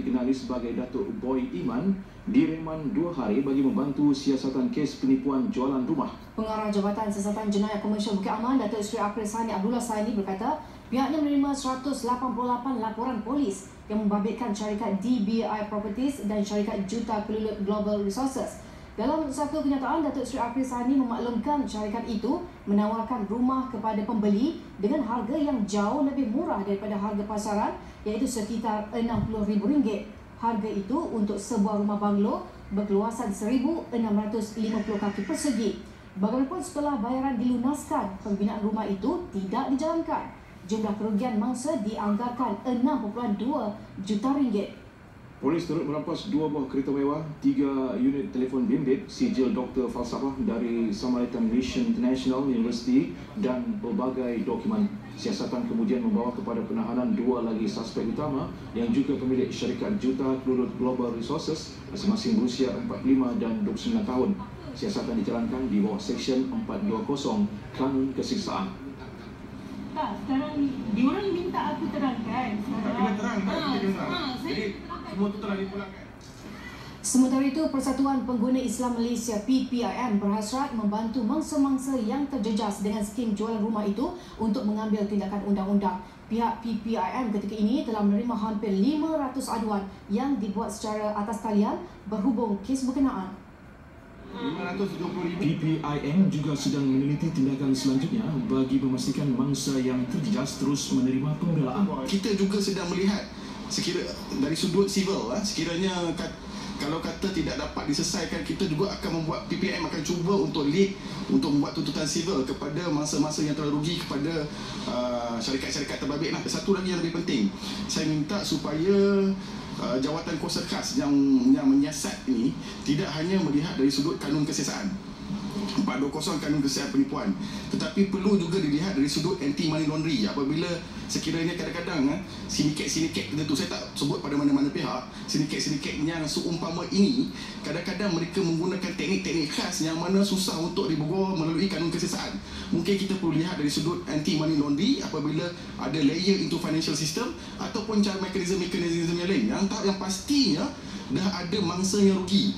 dikenali sebagai Datuk Boy Iman direman dua hari bagi membantu siasatan kes penipuan jualan rumah. Pengarah Jabatan Siasatan Jenayah Komersial Bukit Aman, Datuk Seri April Sani Abdullah Saini berkata, pihaknya menerima 188 laporan polis yang membabitkan syarikat DBI Properties dan syarikat Juta Kelulut Global Resources. Dalam satu kenyataan, Datuk Seri April Sani memaklumkan syarikat itu menawarkan rumah kepada pembeli dengan harga yang jauh lebih murah daripada harga pasaran iaitu sekitar RM60,000. Harga itu untuk sebuah rumah banglo berkeluasan 1,650 kaki persegi. Bagaimanapun setelah bayaran dilunaskan, pembinaan rumah itu tidak dijalankan. Jumlah kerugian mangsa dianggarkan 6.2 juta ringgit. Polis turut merampas dua buah kereta mewah, tiga unit telefon bimbit, sijil doktor falsafah dari Samaritan Mission International University dan berbagai dokumen Siasatan kemudian membawa kepada penahanan dua lagi suspek utama yang juga pemilik syarikat Juta Kelulut Global Resources masing-masing berusia 45 dan 29 tahun. Siasatan dijalankan di bawah Seksyen 420 Kanun Kesiksaan. Tak, aku terangkan. Kena terang, tak Ah, kena terang. ah, saya- Jadi semua tu telah dipulangkan. Sementara itu, Persatuan Pengguna Islam Malaysia PPIM berhasrat membantu mangsa-mangsa yang terjejas dengan skim jualan rumah itu untuk mengambil tindakan undang-undang. Pihak PPIM ketika ini telah menerima hampir 500 aduan yang dibuat secara atas talian berhubung kes berkenaan. 520 ribu. PPIM juga sedang meneliti tindakan selanjutnya bagi memastikan mangsa yang terjejas terus menerima pembelaan. kita juga sedang melihat sekira dari sudut civil lah sekiranya kat, kalau kata tidak dapat diselesaikan kita juga akan membuat PPM akan cuba untuk lead untuk membuat tuntutan civil kepada masa-masa yang telah rugi kepada uh, syarikat-syarikat terbabit lah. Satu lagi yang lebih penting saya minta supaya uh, jawatan kuasa khas yang yang menyiasat ini tidak hanya melihat dari sudut kanun kesiasaan 420 kanun kesihatan penipuan. Tetapi perlu juga dilihat dari sudut anti money laundry. Apabila sekiranya kadang-kadang eh, sindiket-sindiket tertentu saya tak sebut pada mana-mana pihak sindiket-sindiket yang seumpama ini kadang-kadang mereka menggunakan teknik-teknik khas yang mana susah untuk dibergol melalui kanun kesiasaan mungkin kita perlu lihat dari sudut anti money laundry apabila ada layer into financial system ataupun cara mekanisme-mekanisme yang lain. Yang tak yang pastinya dah ada mangsa yang rugi